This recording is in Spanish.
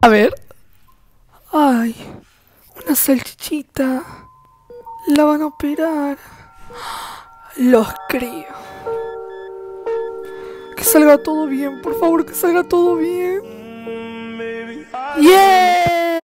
A ver. Ay, una salchichita. La van a operar. Los creo. Que salga todo bien, por favor, que salga todo bien. ¡Yeah!